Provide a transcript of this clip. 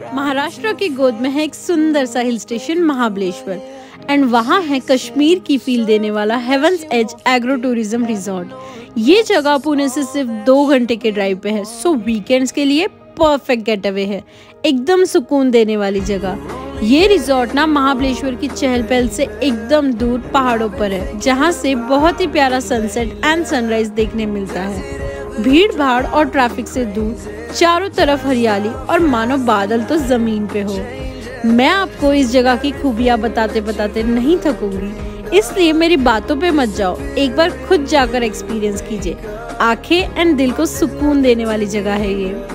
महाराष्ट्र की गोद में है एक सुंदर सा हिल स्टेशन महाबलेश्वर। एंड वहाँ है कश्मीर की फील देने वाला heavens edge agro tourism resort ये जगह पुणे से सिर्फ़ दो घंटे के ड्राइव पे है सो वीकेंड्स के लिए परफेक्ट गेट अवे है। एकदम सुकून देने वाली जगह। ये रिजॉर्ट ना महाबलेश्वर की चहल पहल से एकदम दूर पहाड़ों पर है, जहाँ से बहुत ही प्यारा सनसेट एंड सनराइज देखने मिलता है। भीड़ भाड़ और ट्रैफ़िक से दूर, चारों तरफ़ हरियाली और मानो बादल तो ज़मीन पे हो। मैं आपको इस जगह की खूबियाँ बताते बताते नहीं थकूँगी। इसलिए मेरी बातों पे मत जाओ। एक बार खुद जाकर एक्सपीरियंस कीजिए। आँखें एंड दिल को सुकून देने वाली जगह है ये।